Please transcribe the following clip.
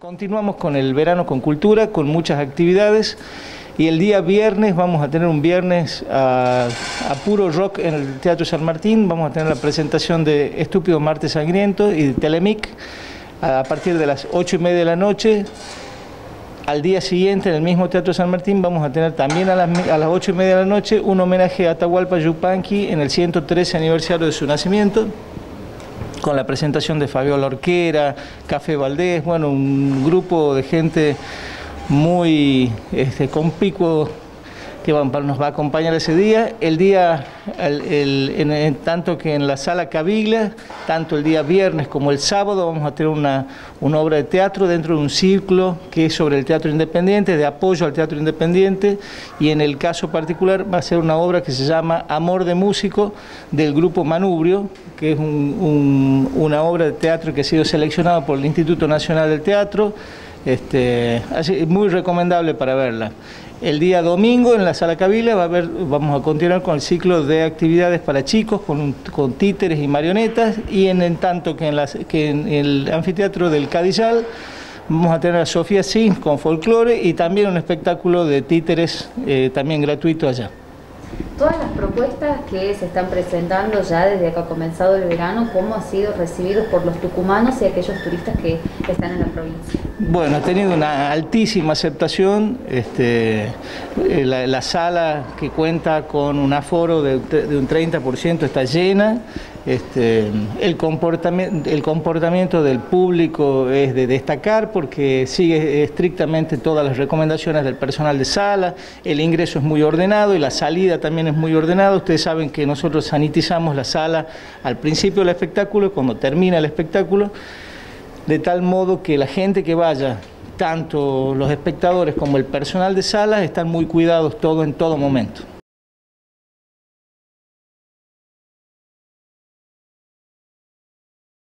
Continuamos con el verano con cultura, con muchas actividades. Y el día viernes vamos a tener un viernes a, puro rock en el Teatro San Martín, vamos a tener la presentación de Estúpido Martes Sangriento y de Telemic a partir de las ocho y media de la noche. Al día siguiente en el mismo Teatro San Martín vamos a tener también a las, a las 8 y media de la noche un homenaje a Atahualpa Yupanqui en el 113 aniversario de su nacimiento con la presentación de Fabiola Orquera, Café Valdés, bueno, un grupo de gente muy este, que nos va a acompañar ese día. El día, en, tanto que en la sala Caviglia, tanto el día viernes como el sábado, vamos a tener una, una obra de teatro dentro de un círculo que es sobre el teatro independiente, de apoyo al teatro independiente, y en el caso particular va a ser una obra que se llama Amor de Músico del grupo Manubrio, que es una obra de teatro que ha sido seleccionada por el Instituto Nacional del Teatro, este, así, muy recomendable para verla. El día domingo en la Sala Cabila va a haber, vamos a continuar con el ciclo de actividades para chicos, con, títeres y marionetas, y en, tanto que en, que en el anfiteatro del Cadillal vamos a tener a Sofía Sims con folclore y también un espectáculo de títeres eh, también gratuito allá. Todas las propuestas que se están presentando ya desde que ha comenzado el verano, ¿cómo han sido recibidos por los tucumanos y aquellos turistas que están en la provincia? Bueno, ha tenido una altísima aceptación. Este, eh, la, sala que cuenta con un aforo de, un 30% está llena. Este, el, comportamiento, el comportamiento del público es de destacar porque sigue estrictamente todas las recomendaciones del personal de sala, el ingreso es muy ordenado y la salida también es muy ordenada. Ustedes saben que nosotros sanitizamos la sala al principio del espectáculo y cuando termina el espectáculo de tal modo que la gente que vaya, tanto los espectadores como el personal de salas, están muy cuidados todo en todo momento.